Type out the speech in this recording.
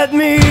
let me